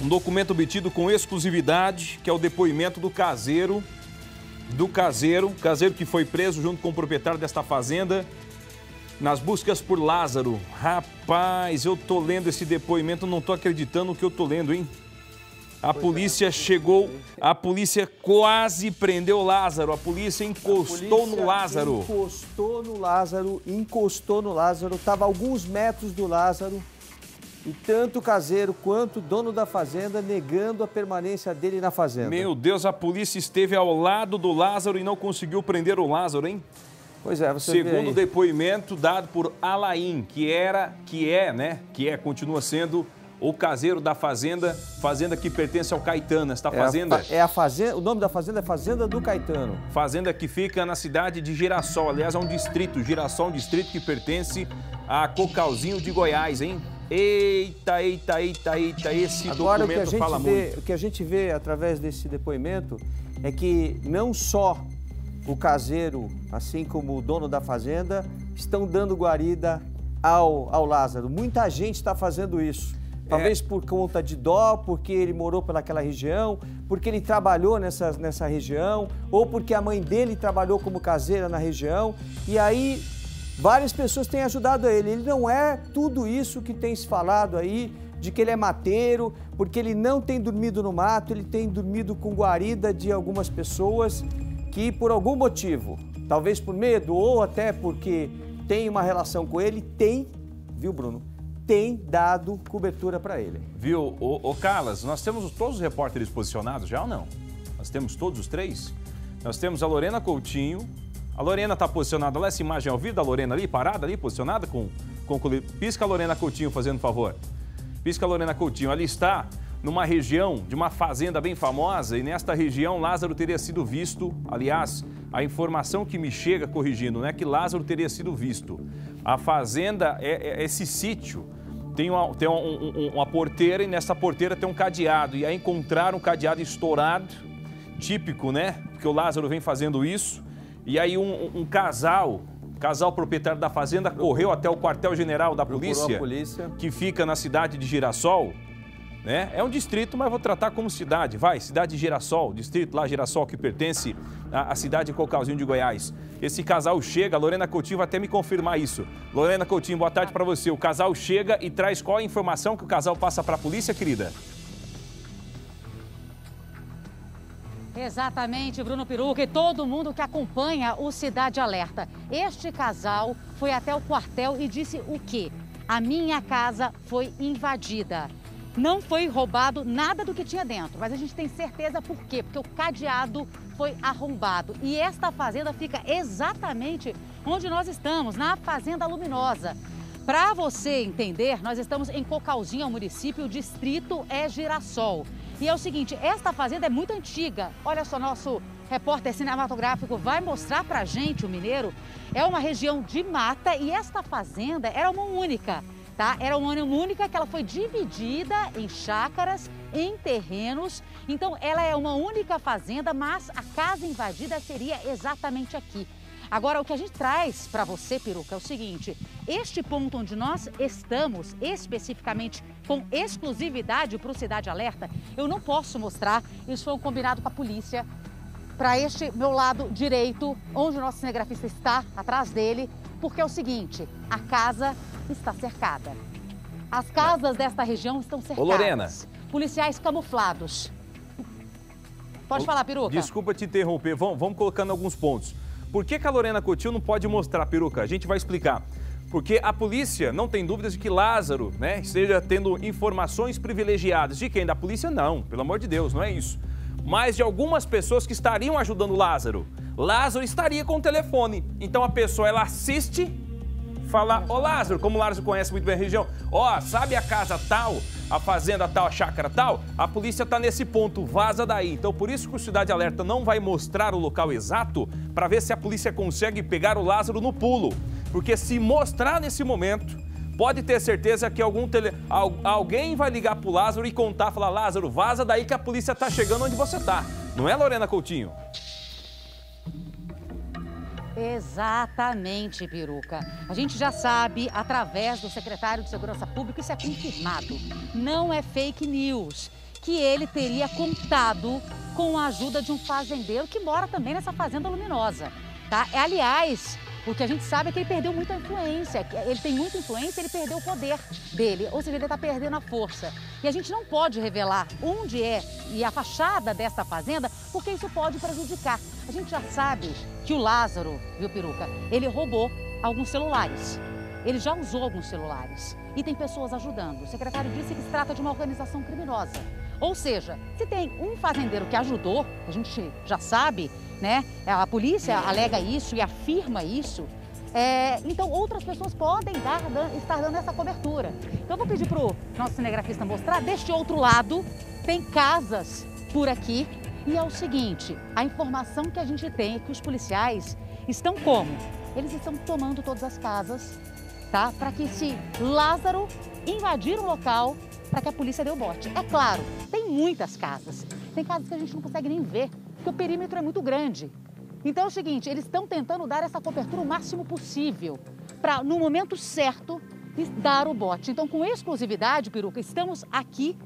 Um documento obtido com exclusividade, que é o depoimento do caseiro, do caseiro, caseiro que foi preso junto com o proprietário desta fazenda, nas buscas por Lázaro. Rapaz, eu tô lendo esse depoimento, não tô acreditando no que eu tô lendo, hein? A polícia chegou, a polícia quase prendeu Lázaro, a polícia encostou polícia no Lázaro. Encostou no Lázaro, encostou no Lázaro, estava a alguns metros do Lázaro. E tanto o caseiro quanto o dono da fazenda negando a permanência dele na fazenda. Meu Deus, a polícia esteve ao lado do Lázaro e não conseguiu prender o Lázaro, hein? Pois é, você Segundo o depoimento dado por Alain, que era, que é, né, que é, continua sendo o caseiro da fazenda, fazenda que pertence ao Caetano. Esta É a fazenda, É a fazenda, o nome da fazenda é Fazenda do Caetano. fazenda que fica na cidade de Girassol. Aliás, é um distrito, Girassol é um distrito que pertence a Cocalzinho de Goiás, hein? Eita, eita, eita, eita, esse Agora o que, a documento gente fala vê, muito. o que a gente vê através desse depoimento é que não só o caseiro, assim como o dono da fazenda, estão dando guarida ao, ao Lázaro. Muita gente está fazendo isso. Talvez por conta de dó, porque ele morou pelaquela região, porque ele trabalhou nessa, nessa região, ou porque a mãe dele trabalhou como caseira na região. E aí várias pessoas têm ajudado ele. Ele não é tudo isso que tem se falado aí, de que ele é mateiro, porque ele não tem dormido no mato, ele tem dormido com guarida de algumas pessoas que, por algum motivo, talvez por medo ou até porque tem uma relação com ele, tem, viu, Bruno? Tem dado cobertura para ele. Viu, ô, ô nós temos todos os repórteres posicionados já ou não? Nós temos todos os três? Nós temos a Lorena Coutinho. A Lorena está posicionada lá, essa imagem ao vivo da Lorena ali, parada ali, posicionada com, com. Pisca a Lorena Coutinho, fazendo favor. Pisca a Lorena Coutinho. Ali está numa região de uma fazenda bem famosa e nesta região Lázaro teria sido visto, aliás, a informação que me chega corrigindo, né, que Lázaro teria sido visto. A fazenda é, é esse sítio tem, uma, tem um- uma porteira e nessa porteira tem um cadeado. E aí encontraram um cadeado estourado, típico, né? Porque o Lázaro vem fazendo isso. E aí um, um- casal, casal proprietário da fazenda, correu até o quartel-general da polícia, polícia. que fica na cidade de Girassol. Né? É um distrito, mas vou tratar como cidade. Vai, cidade de Girassol, distrito lá Girassol, que pertence à, à cidade de Cocalzinho de Goiás. Esse casal chega, Lorena Coutinho vai até me confirmar isso. Lorena Coutinho, boa tarde para você. O casal chega e traz qual a informação que o casal passa para a polícia, querida? Exatamente, Bruno Peruca e todo mundo que acompanha o Cidade Alerta. Este casal foi até o quartel e disse o quê? A minha casa foi invadida. Não foi roubado nada do que tinha dentro, mas a gente tem certeza por quê? Porque o cadeado foi arrombado. E esta fazenda fica exatamente onde nós estamos, na Fazenda Luminosa. Para você entender, nós estamos em Cocalzinho, ao município, o distrito é Girassol. E é o seguinte, esta fazenda é muito antiga. Olha só, nosso repórter cinematográfico vai mostrar pra gente o mineiro. É uma região de mata e esta fazenda era uma única, tá? Era uma única que ela foi dividida em chácaras, em terrenos. Então ela é uma única fazenda, mas a casa invadida seria exatamente aqui. Agora, o que a gente traz para você, Peruca, é o seguinte: este ponto onde nós estamos, especificamente com exclusividade para o Cidade Alerta, eu não posso mostrar. Isso foi um combinado com a polícia. Para este meu lado direito, onde o nosso cinegrafista está, atrás dele, porque é o seguinte: a casa está cercada. As casas desta região estão cercadas. Lorena. Policiais camuflados. Pode Ô, falar, Peruca. Desculpa te interromper, vamos, vamos colocando alguns pontos. Por que, que a Lorena Coutinho não pode mostrar, peruca? A gente vai explicar. Porque a polícia não tem dúvidas de que Lázaro né, esteja tendo informações privilegiadas. De quem? Da polícia? Não, pelo amor de Deus, não é isso. Mas de algumas pessoas que estariam ajudando Lázaro. Lázaro estaria com o telefone. Então a pessoa ela assiste, fala: Ô Lázaro, como Lázaro conhece muito bem a região, ó, sabe a casa tal, a fazenda tal, a chácara tal? A polícia tá nesse ponto, vaza daí. Então por isso que o Cidade Alerta não vai mostrar o local exato para ver se a polícia consegue pegar o Lázaro no pulo. Porque se mostrar nesse momento, pode ter certeza que algum tele... al- alguém vai ligar pro Lázaro e contar, falar: Lázaro, vaza daí que a polícia tá chegando onde você tá. Não é, Lorena Coutinho? Exatamente, Peruca. A gente já sabe, através do secretário de Segurança Pública, isso é confirmado. Não é fake news. que ele teria contado com a ajuda de um fazendeiro que mora também nessa fazenda luminosa. Tá? Aliás, o que a gente sabe é que ele perdeu muita influência. Ele tem muita influência, ele perdeu o poder dele, ou seja, ele está perdendo a força. E a gente não pode revelar onde é e a fachada dessa fazenda, porque isso pode prejudicar. A gente já sabe que o Lázaro, viu, peruca, ele roubou alguns celulares. Ele já usou alguns celulares e tem pessoas ajudando. O secretário disse que se trata de uma organização criminosa. Ou seja, se tem um fazendeiro que ajudou, a gente já sabe, né? A polícia alega isso e afirma isso. É, então, outras pessoas podem dar, estar dando essa cobertura. Então, eu vou pedir para o nosso cinegrafista mostrar. Deste outro lado, tem casas por aqui. E é o seguinte: a informação que a gente tem é que os policiais estão como? Eles estão tomando todas as casas, tá? Para que se Lázaro invadir o local, para que a polícia dê o bote. É claro, tem muitas casas. Tem casas que a gente não consegue nem ver, porque o perímetro é muito grande. Então é o seguinte, eles estão tentando dar essa cobertura o máximo possível para, no momento certo, dar o bote. Então, com exclusividade, Peruca, estamos aqui,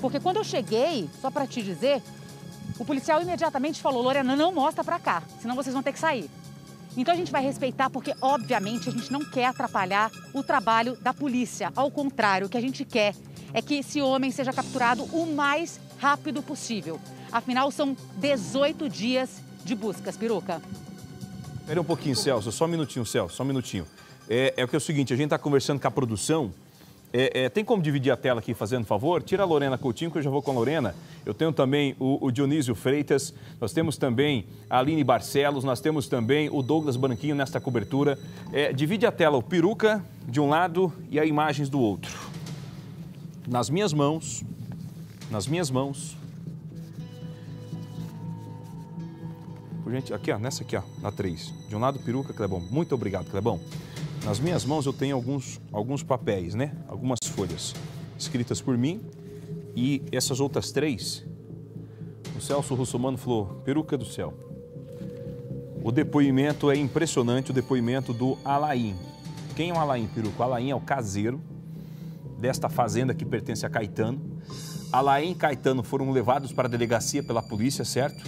porque quando eu cheguei, só para te dizer, o policial imediatamente falou, Lorena, não mostra para cá, senão vocês vão ter que sair. Então a gente vai respeitar porque, obviamente, a gente não quer atrapalhar o trabalho da polícia. Ao contrário, o que a gente quer é que esse homem seja capturado o mais rápido possível. Afinal, são 18 dias de buscas, peruca. Espera um pouquinho, Celso, só um minutinho, Celso, só um minutinho. É, é, que é o seguinte, a gente está conversando com a produção é, é, tem como dividir a tela aqui, fazendo favor? Tira a Lorena Coutinho, que eu já vou com a Lorena. Eu tenho também o, o Dionísio Freitas, nós temos também a Aline Barcelos, nós temos também o Douglas Branquinho nesta cobertura. É, divide a tela, o peruca de um lado e a imagens do outro. Nas minhas mãos, nas minhas mãos. Gente, aqui, ó, nessa aqui, ó, na 3. De um lado, peruca, Clebão. Muito obrigado, Clebão. Nas minhas mãos eu tenho alguns, alguns papéis, né? Algumas folhas escritas por mim. E essas outras três, o Celso Russomano falou, peruca do céu. O depoimento é impressionante, o depoimento do Alaim. Quem é o Alaim, peruca? O Alaim é o caseiro desta fazenda que pertence a Caetano. Alaim e Caetano foram levados para a delegacia pela polícia, certo?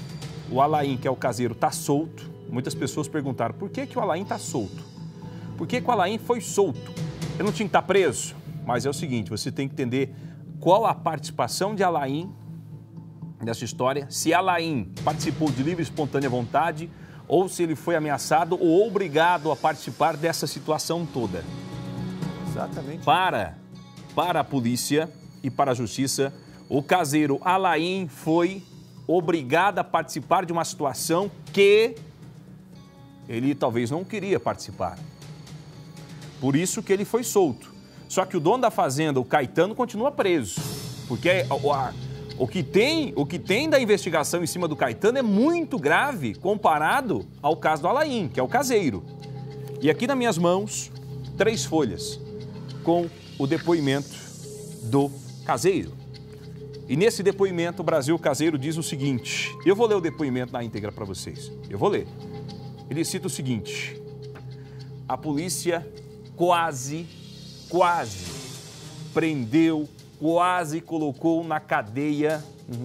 O Alaim, que é o caseiro, está solto. Muitas pessoas perguntaram por que, que o Alaim está solto. Por que, que o Alain foi solto? Ele não tinha que estar preso? Mas é o seguinte, você tem que entender qual a participação de Alain nessa história, se Alain participou de livre e espontânea vontade ou se ele foi ameaçado ou obrigado a participar dessa situação toda. Exatamente. Para, para a polícia e para a justiça, o caseiro Alain foi obrigado a participar de uma situação que ele talvez não queria participar. Por isso que ele foi solto. Só que o dono da fazenda, o Caetano, continua preso. Porque o, a, o, que tem, o que tem da investigação em cima do Caetano é muito grave comparado ao caso do Alain, que é o caseiro. E aqui nas minhas mãos, três folhas com o depoimento do caseiro. E nesse depoimento, o Brasil Caseiro diz o seguinte: eu vou ler o depoimento na íntegra para vocês. Eu vou ler. Ele cita o seguinte: a polícia quase, quase prendeu, quase colocou na cadeia uhum,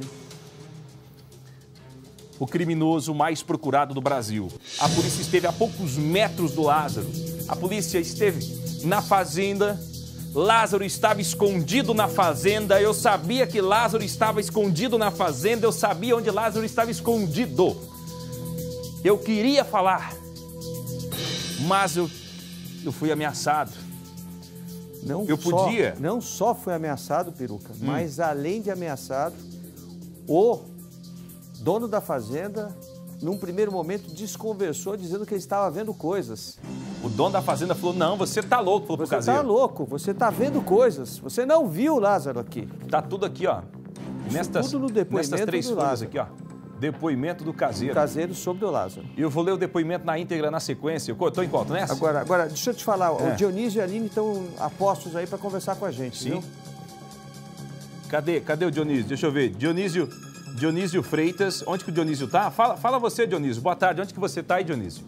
o criminoso mais procurado do Brasil. A polícia esteve a poucos metros do Lázaro. A polícia esteve na fazenda. Lázaro estava escondido na fazenda. Eu sabia que Lázaro estava escondido na fazenda. Eu sabia onde Lázaro estava escondido. Eu queria falar, mas eu eu fui ameaçado. Não eu só, podia. Não só foi ameaçado, peruca, hum. mas além de ameaçado, o dono da fazenda, num primeiro momento, desconversou, dizendo que ele estava vendo coisas. O dono da fazenda falou: Não, você tá louco, falou Você está louco, você está vendo coisas. Você não viu Lázaro aqui. Tá tudo aqui, ó. Nestas, tudo no depoimento nestas três folhas aqui, ó. Depoimento do caseiro. Do caseiro sobre o Lázaro. E eu vou ler o depoimento na íntegra na sequência. Eu estou em qual? Nessa? Agora, agora, deixa eu te falar. É. O Dionísio e a Aline estão apostos aí para conversar com a gente, Sim. Viu? Cadê? Cadê o Dionísio? Deixa eu ver. Dionísio, Dionísio Freitas. Onde que o Dionísio tá? Fala, fala você, Dionísio. Boa tarde. Onde que você está aí, Dionísio?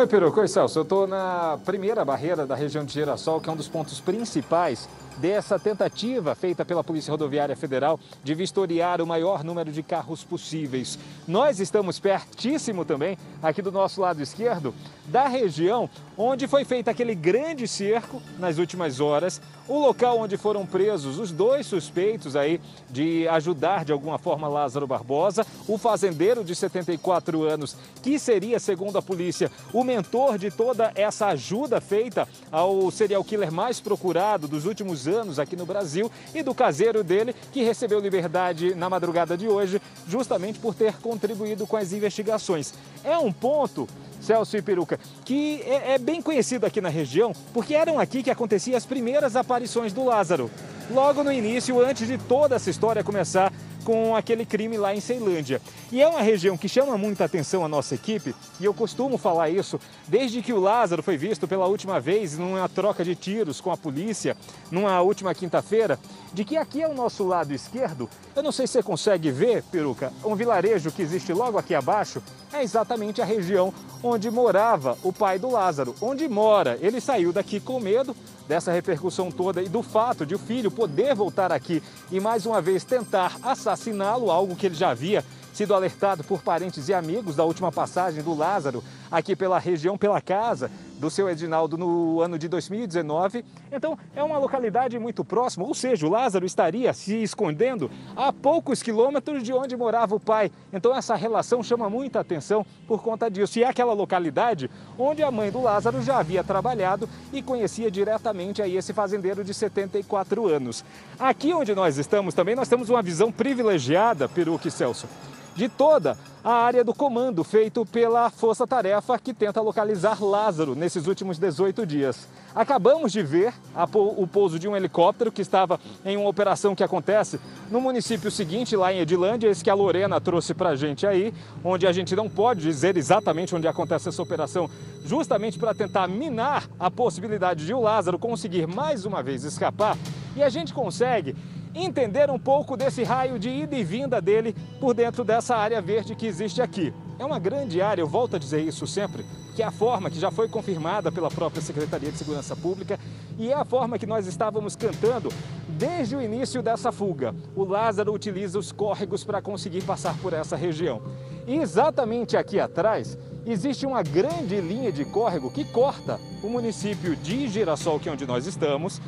Oi, Peru. Oi, Celso. Eu estou na primeira barreira da região de Girassol, que é um dos pontos principais dessa tentativa feita pela Polícia Rodoviária Federal de vistoriar o maior número de carros possíveis. Nós estamos pertíssimo também, aqui do nosso lado esquerdo, da região onde foi feito aquele grande cerco nas últimas horas, o local onde foram presos os dois suspeitos aí de ajudar de alguma forma Lázaro Barbosa, o fazendeiro de 74 anos, que seria, segundo a polícia, o mentor de toda essa ajuda feita ao serial killer mais procurado dos últimos anos aqui no Brasil e do caseiro dele, que recebeu liberdade na madrugada de hoje, justamente por ter contribuído com as investigações. É um ponto Celso e Peruca, que é, é, bem conhecido aqui na região, porque eram aqui que aconteciam as primeiras aparições do Lázaro. Logo no início, antes de toda essa história começar, com aquele crime lá em Ceilândia. E é uma região que chama muita atenção a nossa equipe, e eu costumo falar isso desde que o Lázaro foi visto pela última vez numa troca de tiros com a polícia, numa última quinta-feira, de que aqui ao nosso lado esquerdo, eu não sei se você consegue ver, Peruca, um vilarejo que existe logo aqui abaixo, é exatamente a região onde morava o pai do Lázaro, onde mora. Ele saiu daqui com medo, dessa repercussão toda e do fato de o filho poder voltar aqui e mais uma vez tentar assassiná-lo, algo que ele já havia sido alertado por parentes e amigos da última passagem do Lázaro aqui pela região, pela casa do seu Edinaldo no ano de 2019. Então, é uma localidade muito próxima, ou seja, o Lázaro estaria se escondendo a poucos quilômetros de onde morava o pai. Então, essa relação chama muita atenção por conta disso. E é aquela localidade onde a mãe do Lázaro já havia trabalhado e conhecia diretamente aí esse fazendeiro de 74 anos. Aqui onde nós estamos também, nós temos uma visão privilegiada, Peruque Celso, de toda a área do comando feito pela Força Tarefa que tenta localizar Lázaro nesses últimos 18 dias. Acabamos de ver o pouso de um helicóptero que estava em uma operação que acontece no município seguinte, lá em Edilândia, esse que a Lorena trouxe para a gente aí, onde a gente não pode dizer exatamente onde acontece essa operação, justamente para tentar minar a possibilidade de o Lázaro conseguir mais uma vez escapar. E a gente consegue entender um pouco desse raio de ida e vinda dele por dentro dessa área verde que existe aqui. É uma grande área, eu volto a dizer isso sempre, que é a forma que já foi confirmada pela própria Secretaria de Segurança Pública e é a forma que nós estávamos cantando desde o início dessa fuga. O Lázaro utiliza os córregos para conseguir passar por essa região. E exatamente aqui atrás existe uma grande linha de córrego que corta o município de Girassol, que é onde nós estamos,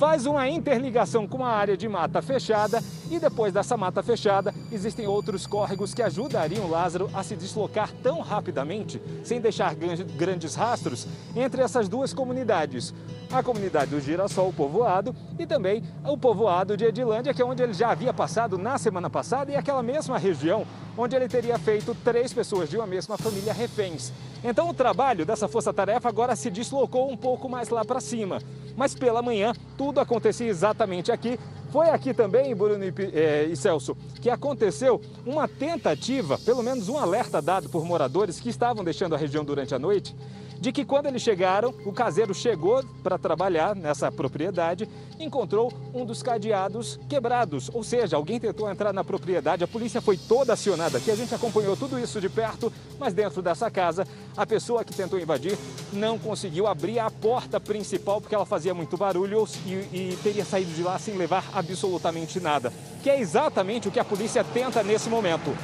faz uma interligação com a área de mata fechada e depois dessa mata fechada existem outros córregos que ajudariam Lázaro a se deslocar tão rapidamente, sem deixar grandes rastros, entre essas duas comunidades. A comunidade do Girassol, o povoado, e também o povoado de Edilândia, que é onde ele já havia passado na semana passada, e aquela mesma região onde ele teria feito três pessoas de uma mesma família reféns. Então o trabalho dessa força-tarefa agora se deslocou um pouco mais lá para cima. Mas pela manhã tudo acontecia exatamente aqui. Foi aqui também, Bruno e, é, e Celso, que aconteceu uma tentativa, pelo menos um alerta dado por moradores que estavam deixando a região durante a noite, de que quando eles chegaram, o caseiro chegou para trabalhar nessa propriedade, encontrou um dos cadeados quebrados, ou seja, alguém tentou entrar na propriedade, a polícia foi toda acionada aqui, a gente acompanhou tudo isso de perto, mas dentro dessa casa, a pessoa que tentou invadir não conseguiu abrir a porta principal porque ela fazia muito barulho e, e teria saído de lá sem levar absolutamente nada, que é exatamente o que a polícia tenta nesse momento.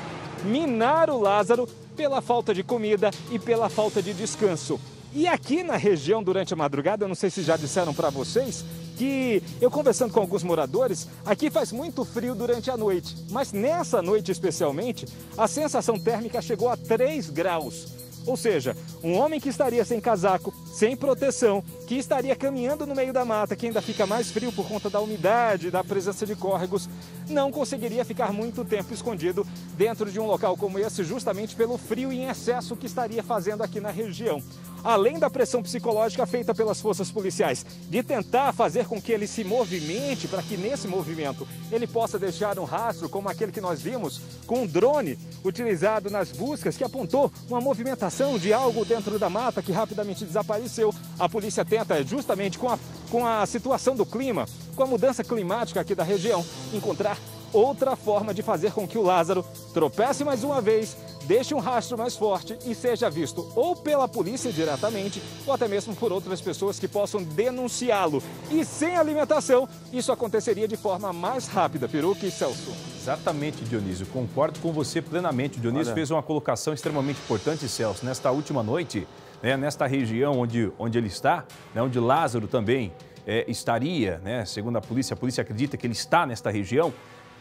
Minar o Lázaro pela falta de comida e pela falta de descanso. E aqui na região, durante a madrugada, eu não sei se já disseram para vocês, que eu conversando com alguns moradores, aqui faz muito frio durante a noite, mas nessa noite especialmente, a sensação térmica chegou a 3 graus. Ou seja, um homem que estaria sem casaco, sem proteção, que estaria caminhando no meio da mata, que ainda fica mais frio por conta da umidade, da presença de córregos, não conseguiria ficar muito tempo escondido dentro de um local como esse, justamente pelo frio em excesso que estaria fazendo aqui na região além da pressão psicológica feita pelas forças policiais, de tentar fazer com que ele se movimente, para que nesse movimento ele possa deixar um rastro, como aquele que nós vimos, com um drone utilizado nas buscas, que apontou uma movimentação de algo dentro da mata que rapidamente desapareceu. A polícia tenta, justamente com a, com a situação do clima, com a mudança climática aqui da região, encontrar outra forma de fazer com que o Lázaro tropece mais uma vez, deixe um rastro mais forte e seja visto ou pela polícia diretamente ou até mesmo por outras pessoas que possam denunciá-lo. E sem alimentação, isso aconteceria de forma mais rápida, Peruque e Celso. Exatamente, Dionísio. Concordo com você plenamente. O Dionísio Olha. fez uma colocação extremamente importante, Celso. Nesta última noite, né, nesta região onde, onde ele está, né, onde Lázaro também é, estaria, né, segundo a polícia, a polícia acredita que ele está nesta região,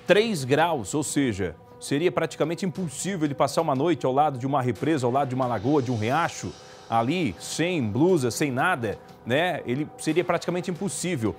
3 graus, ou seja, seria praticamente impossível ele passar uma noite ao lado de uma represa, ao lado de uma lagoa, de um riacho, ali, sem blusa, sem nada, né? Ele seria praticamente impossível.